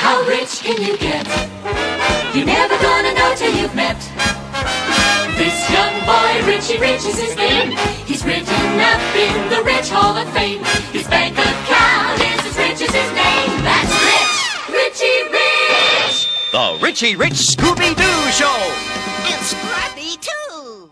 How rich can you get? You're never gonna know till you've met. This young boy, Richie Rich is his name. He's written up in the Rich Hall of Fame. His bank account is as rich as his name. That's rich, Richie Rich. The Richie Rich Scooby Doo Show. And Scrappy too.